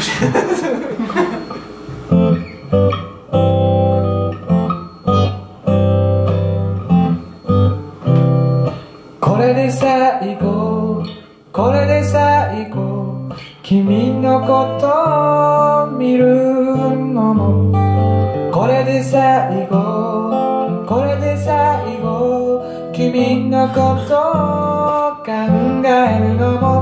これで最後。これで最後。君のことを見るのも。これで最後。これで最後。君のことを考えるのも。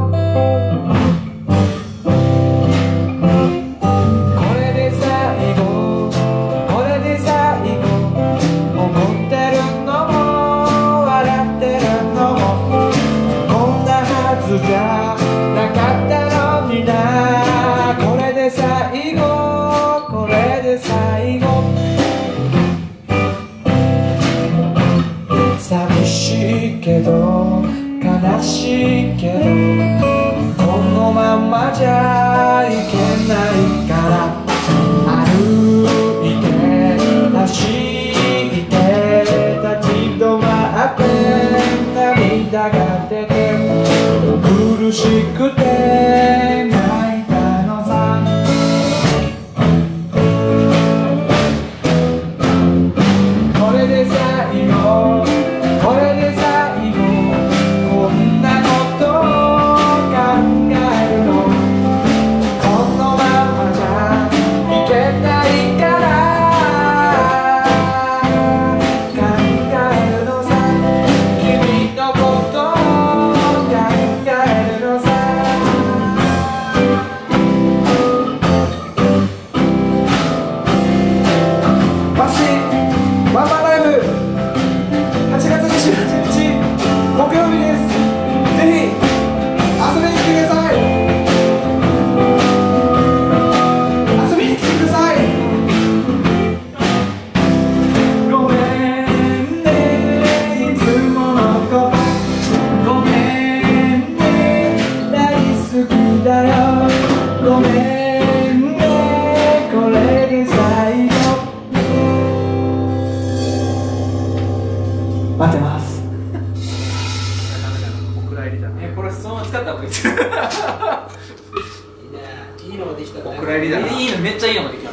ずじゃなかったのにな。これで最後。これで最後。寂しいけど悲しいけどこのままじゃいけないから。歩いて走って立ち止まって涙が出てごめんね。これで最後。待ってます。ねこれそのまま使った方がいいいいのができたね。いいのめっちゃいいのができた